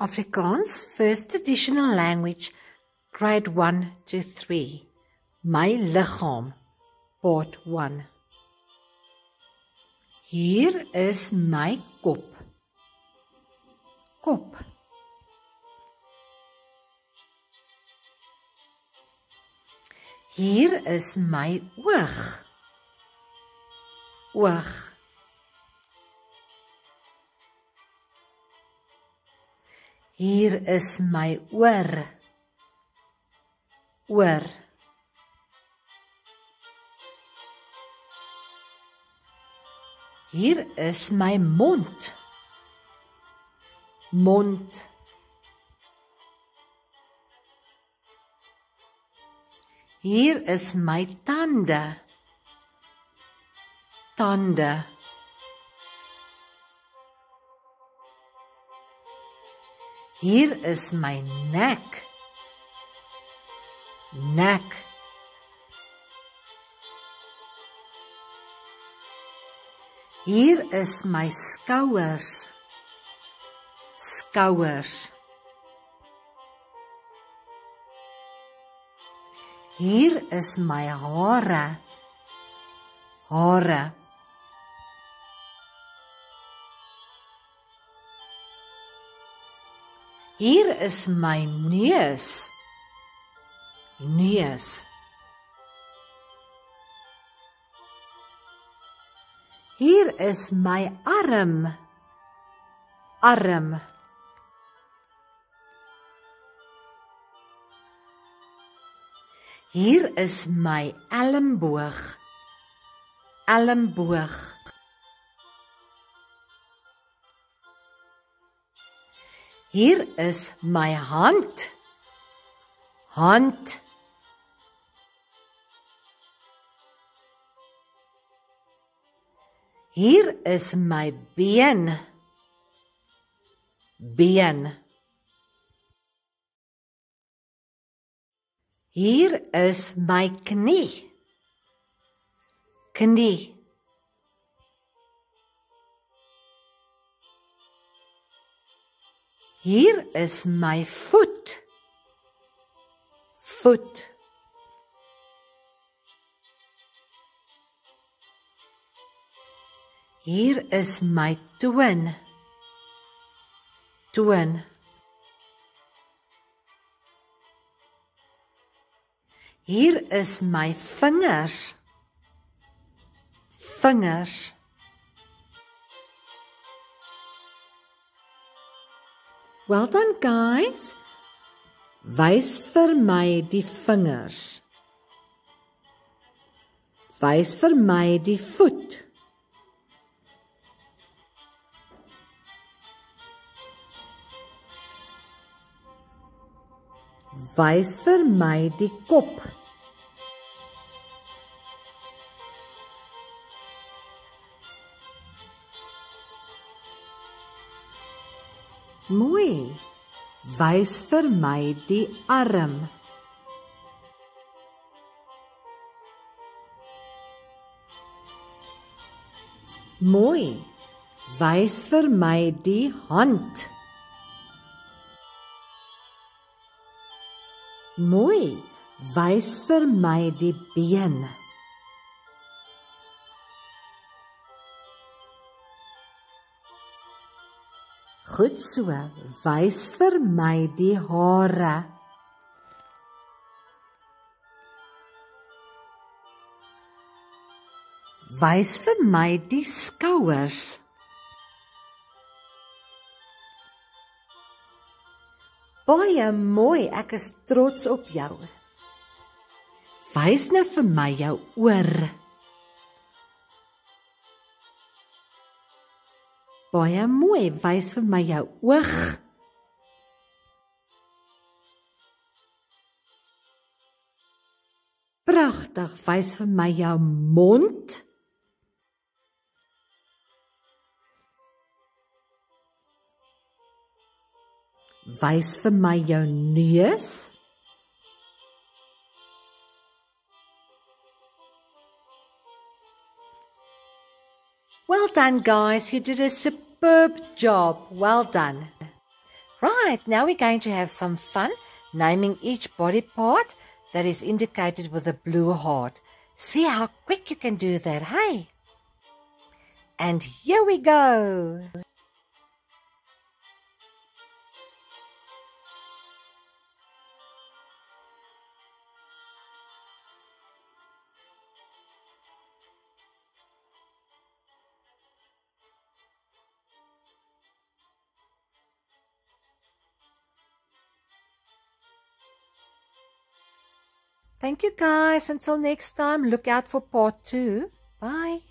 Afrikaans First Additional Language Grade 1 to 3 My liggaam Part 1 Hier is my kop. Kop. Hier is my oog. Oog Hier is my oor. Oor. Hier is my mond. Mond. Hier is my tande. Tande. Hier is my nek. Nek. Hier is my skouers. Skouers. Hier is my hare. Hare. Hier is my neus. Neus. Hier is my arm. Arm. Hier is my elmboog. Elmboog. Hier is my hand. Hand. Hier is my been. Been. Hier is my knie. Knie. Hier is my voet. Voet. Hier is my toon. Toon. Hier is my vingers. Vingers. Well done guys. Wys vir my die vingers. Wys vir my die voet. Wys vir my die kop. Mooi. Wys vir my die arm. Mooi. Wys vir my die hand. Mooi. Wys vir my die been. Goed so, wys vir my die hare. Wys vir my die skouers. Baie mooi, ek is trots op jou. Wys nou vir my jou ore. Baie mooi, wys vir my jou oog. Pragtig, wys vir my jou mond. Wys vir my jou neus. Well done, guys. You did a superb job. Well done. Right, now we're going to have some fun naming each body part that is indicated with a blue heart. See how quick you can do that, hey? And here we go. Thank you guys. Until next time, look out for part two. Bye.